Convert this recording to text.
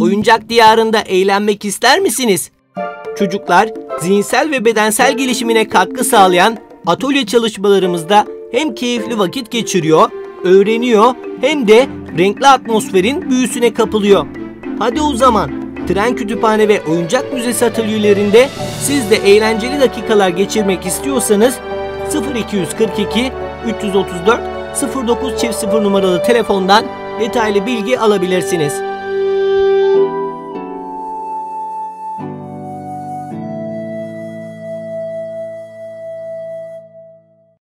Hmm. oyuncak diyarında eğlenmek ister misiniz? Çocuklar zihinsel ve bedensel gelişimine katkı sağlayan atölye çalışmalarımızda hem keyifli vakit geçiriyor, öğreniyor hem de renkli atmosferin büyüsüne kapılıyor. Hadi o zaman Tren Kütüphane ve Oyuncak Müzesi atölyelerinde siz de eğlenceli dakikalar geçirmek istiyorsanız 0242 334 09 çift 0 numaralı telefondan detaylı bilgi alabilirsiniz.